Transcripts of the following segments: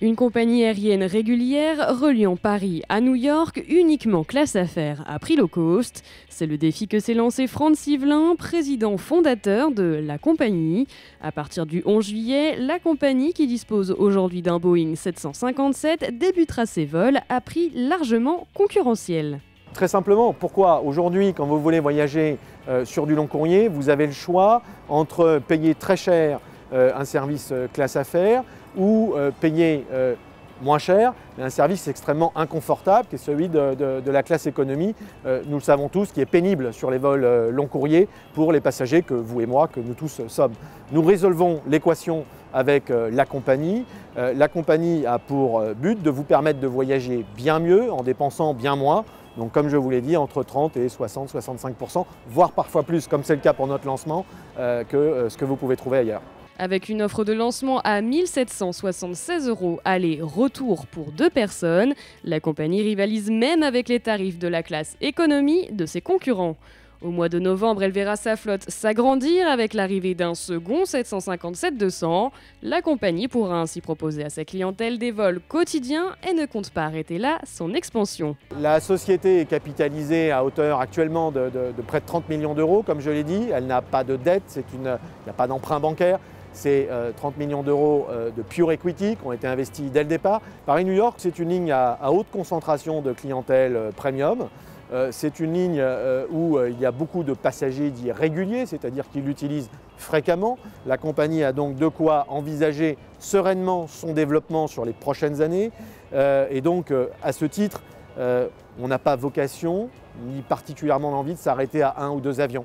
Une compagnie aérienne régulière reliant Paris à New York, uniquement classe affaires à prix low cost. C'est le défi que s'est lancé Franz Yvelin, président fondateur de la compagnie. À partir du 11 juillet, la compagnie, qui dispose aujourd'hui d'un Boeing 757, débutera ses vols à prix largement concurrentiel. Très simplement, pourquoi aujourd'hui, quand vous voulez voyager euh, sur du long courrier, vous avez le choix entre payer très cher un service euh, classe affaires ou euh, payer moins cher, mais un service extrêmement inconfortable, qui est celui de, la classe économie, nous le savons tous, qui est pénible sur les vols long courrier pour les passagers que vous et moi, que nous tous sommes. Nous résolvons l'équation avec la compagnie. la compagnie a pour but de vous permettre de voyager bien mieux en dépensant bien moins. Donc comme je vous l'ai dit, entre 30 et 60-65%, voire parfois plus, comme c'est le cas pour notre lancement, que ce que vous pouvez trouver ailleurs. Avec une offre de lancement à 1776 euros aller-retour pour deux personnes, la compagnie rivalise même avec les tarifs de la classe économie de ses concurrents. Au mois de novembre, elle verra sa flotte s'agrandir avec l'arrivée d'un second 757-200. La compagnie pourra ainsi proposer à sa clientèle des vols quotidiens et ne compte pas arrêter là son expansion. La société est capitalisée à hauteur actuellement de, près de 30 millions d'euros, comme je l'ai dit. Elle n'a pas de dette, il n'y a pas d'emprunt bancaire c'est 30 euh, millions d'euros euh, de pure equity qui ont été investis dès le départ. Paris-New York, c'est une ligne à, haute concentration de clientèle euh, premium. c'est une ligne où il y a beaucoup de passagers dits réguliers, c'est-à-dire qu'ils l'utilisent fréquemment. La compagnie a donc de quoi envisager sereinement son développement sur les prochaines années. et donc, à ce titre, on n'a pas vocation ni particulièrement l'envie de s'arrêter à un ou deux avions.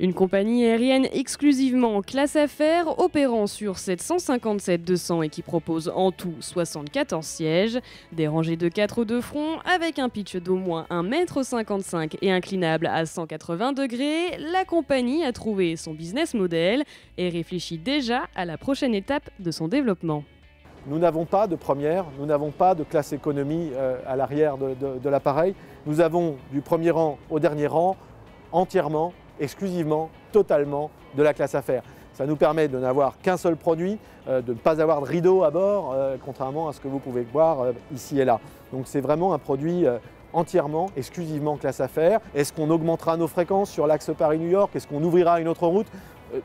Une compagnie aérienne exclusivement en classe affaires, opérant sur 757-200 et qui propose en tout 74 sièges, des rangées de 4 de front avec un pitch d'au moins 1,55 m et inclinable à 180 degrés, la compagnie a trouvé son business model et réfléchit déjà à la prochaine étape de son développement. Nous n'avons pas de première, nous n'avons pas de classe économie euh, à l'arrière de l'appareil. Nous avons du premier rang au dernier rang entièrement exclusivement, totalement de la classe affaires. Ça nous permet de n'avoir qu'un seul produit, euh, de ne pas avoir de rideau à bord, euh, contrairement à ce que vous pouvez voir euh, ici et là. Donc c'est vraiment un produit entièrement, exclusivement classe affaires. Est-ce qu'on augmentera nos fréquences sur l'axe Paris-New York? Est-ce qu'on ouvrira une autre route?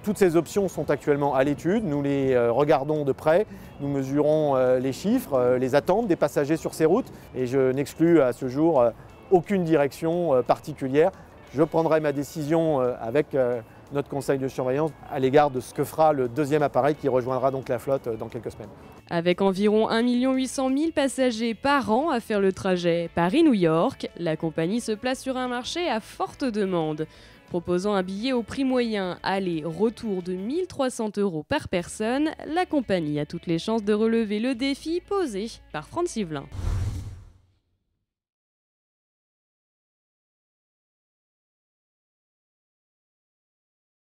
Toutes ces options sont actuellement à l'étude, nous les regardons de près, nous mesurons les chiffres, les attentes des passagers sur ces routes et je n'exclus à ce jour aucune direction particulière je prendrai ma décision euh, avec euh, notre conseil de surveillance à l'égard de ce que fera le deuxième appareil qui rejoindra donc la flotte euh, dans quelques semaines. Avec environ 1 800 000 passagers par an à faire le trajet Paris-New York, la compagnie se place sur un marché à forte demande. Proposant un billet au prix moyen aller-retour de 1300 euros par personne, la compagnie a toutes les chances de relever le défi posé par Franz Yvelin.